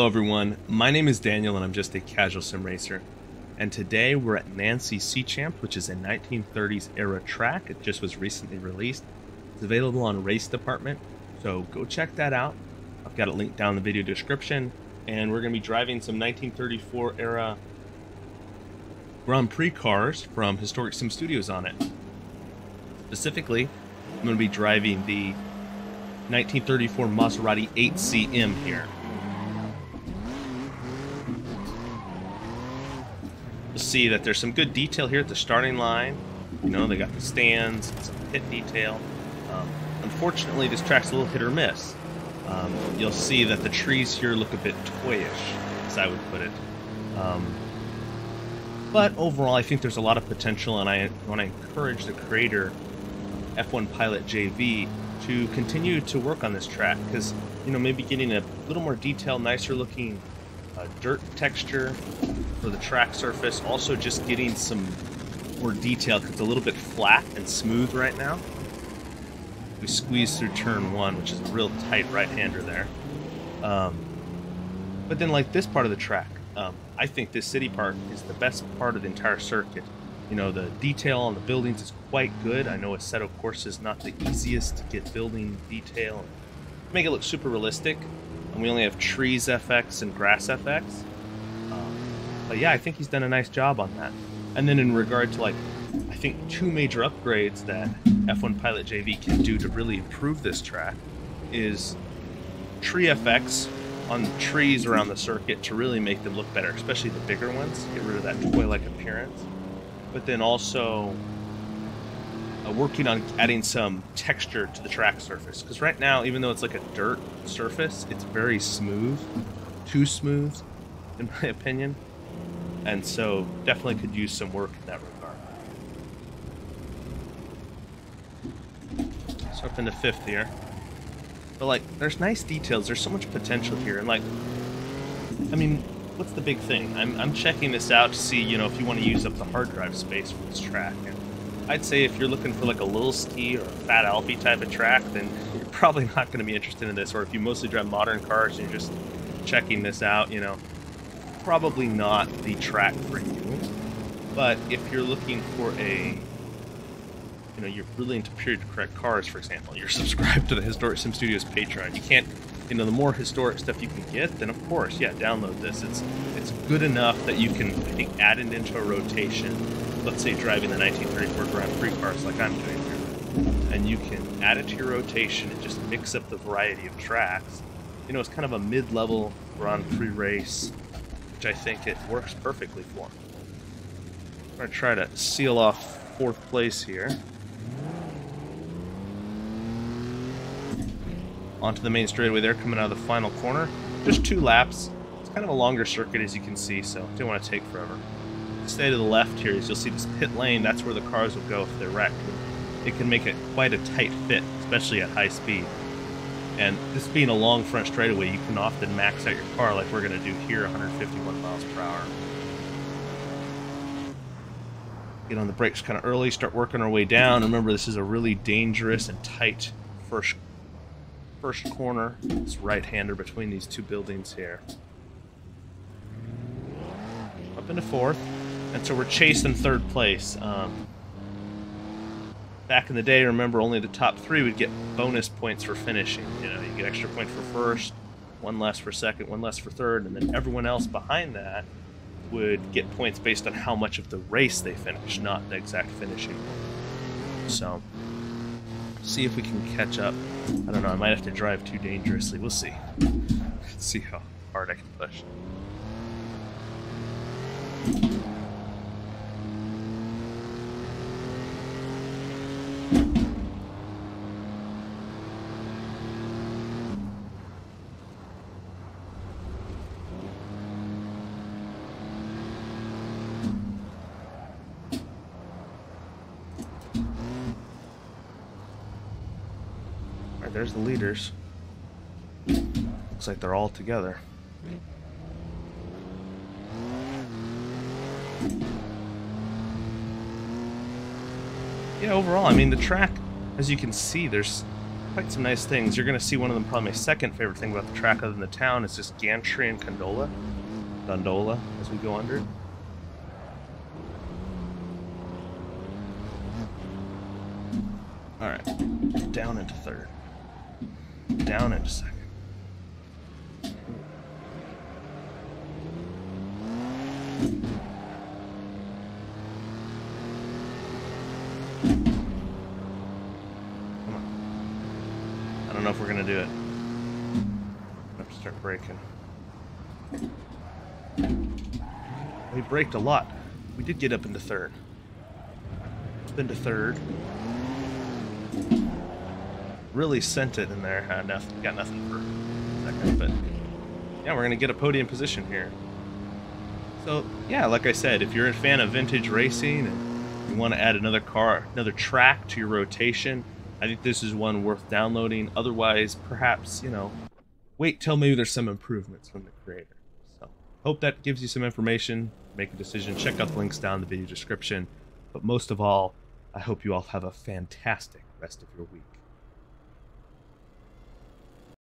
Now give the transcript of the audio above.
Hello everyone, my name is Daniel and I'm just a casual sim racer. And today we're at Nancy Seichamps, which is a 1930s era track. It just was recently released. It's available on Race Department, so go check that out. I've got it linked down in the video description. And we're going to be driving some 1934 era Grand Prix cars from Historic Sim Studios on it. Specifically, I'm going to be driving the 1934 Maserati 8CM here. You'll see that there's some good detail here at the starting line. You know, they got the stands, some pit detail. Um, unfortunately, this track's a little hit or miss. Um, you'll see that the trees here look a bit toyish, as I would put it. Um, but overall, I think there's a lot of potential, and I want to encourage the creator, F1 Pilot JV, to continue to work on this track because you know maybe getting a little more detail, nicer looking uh, dirt texture for the track surface. Also, just getting some more detail because it's a little bit flat and smooth right now. We squeeze through turn one, which is a real tight right-hander there. Um, but then, like this part of the track, um, I think this city part is the best part of the entire circuit. You know, the detail on the buildings is quite good. I know Assetto Corsa is not the easiest to get building detail. Make it look super realistic. And we only have trees FX and grass FX. But yeah, I think he's done a nice job on that. And then in regard to like, I think two major upgrades that F1 Pilot JV can do to really improve this track is tree effects on trees around the circuit to really make them look better, especially the bigger ones. Get rid of that toy-like appearance. But then also uh, working on adding some texture to the track surface. Because right now, even though it's like a dirt surface, it's very smooth, too smooth, in my opinion. And so definitely could use some work in that regard. So up into fifth here. But like, there's nice details. There's so much potential here, and like, I mean, what's the big thing? I'm I'm checking this out to see, you know, if you want to use up the hard drive space for this track. And I'd say if you're looking for like a little ski or a fat Alfie type of track, then you're probably not going to be interested in this. Or if you mostly drive modern cars and you're just checking this out, you know, probably not the track for you. But if you're looking for a you know, you're really into period correct cars, for example, you're subscribed to the Historic Sim Studios Patreon. You can't, you know, the more historic stuff you can get, then of course, yeah, download this. It's it's good enough that you can, I think, add it into a rotation. Let's say driving the 1934 Grand Prix cars like I'm doing here, and you can add it to your rotation and just mix up the variety of tracks. You know, it's kind of a mid-level Grand Prix race, which I think it works perfectly for. I'm gonna try to seal off fourth place here. onto the main straightaway there, coming out of the final corner. Just two laps. It's kind of a longer circuit, as you can see, so didn't want to take forever. Stay to the left here, as you'll see this pit lane, that's where the cars will go if they're wrecked. It can make it quite a tight fit, especially at high speed. And this being a long front straightaway, you can often max out your car like we're going to do here, 151 miles per hour. Get on the brakes kind of early, start working our way down. Remember, this is a really dangerous and tight first first corner. It's right-hander between these two buildings here. Up into fourth. And so we're chasing third place. Um, back in the day, remember, only the top three would get bonus points for finishing. You know, you get extra point for first, one less for second, one less for third, and then everyone else behind that would get points based on how much of the race they finished, not the exact finishing. So, see if we can catch up. I don't know, I might have to drive too dangerously. We'll see. Let's see how hard I can push. There's the leaders. Looks like they're all together. Yeah, overall, I mean, the track, as you can see, there's quite some nice things. You're going to see one of them, probably my second favorite thing about the track other than the town, is this gantry and gondola. Gondola, as we go under it. Alright, down into third. Down in a second. Come on. I don't know if we're gonna do it. I have to start braking. We braked a lot. We did get up into third. Up into third. Really sent it in there. Uh, nothing, got nothing for second, but yeah, we're gonna get a podium position here. So yeah, like I said, if you're a fan of vintage racing and you want to add another car, another track to your rotation, I think this is one worth downloading. Otherwise, perhaps you know, wait till maybe there's some improvements from the creator. So hope that gives you some information. Make a decision. Check out the links down in the video description. But most of all, I hope you all have a fantastic rest of your week.